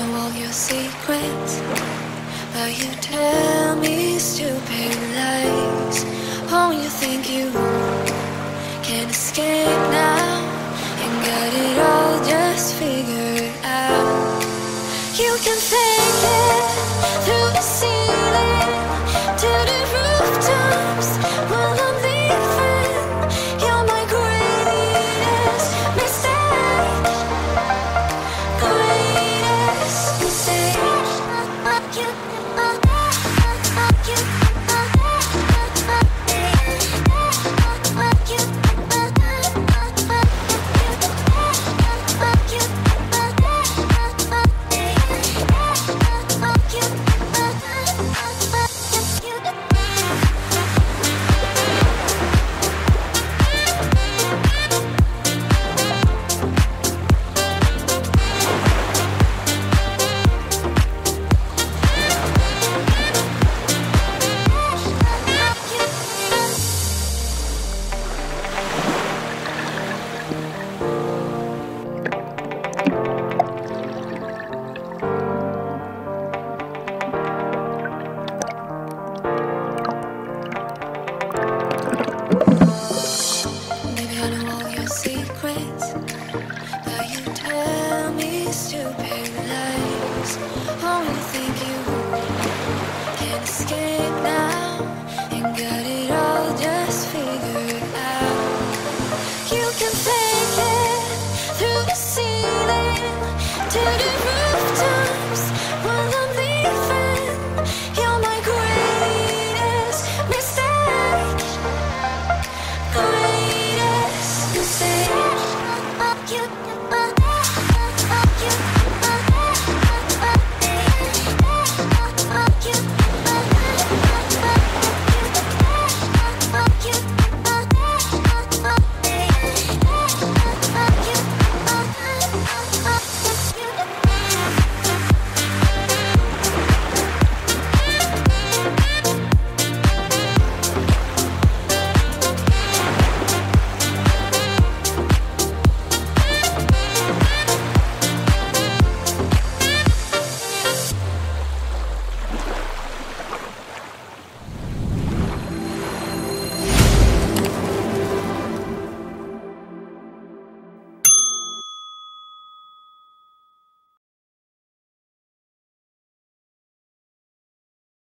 know all your secrets, but you tell me stupid lies. Oh, you think you can escape now and got it all just figured out. You can say. secrets, but you tell me stupid lies. Only think you can escape now and got it all just figured out. You can fake it through the ceiling to